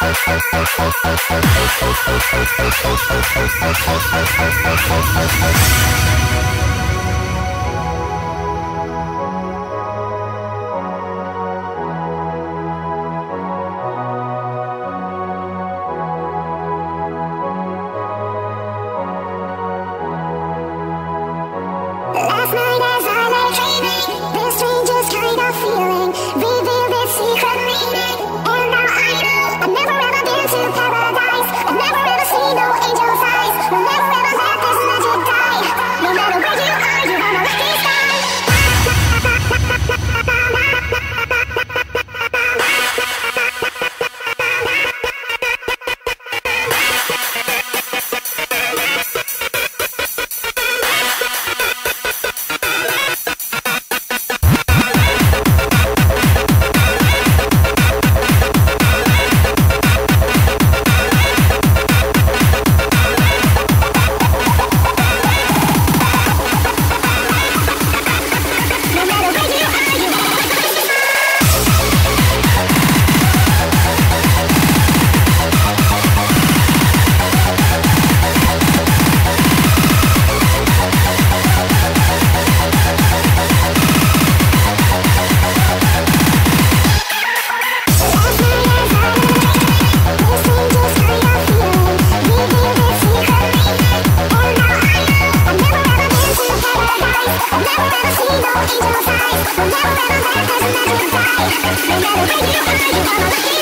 Matter where you are, you. wanna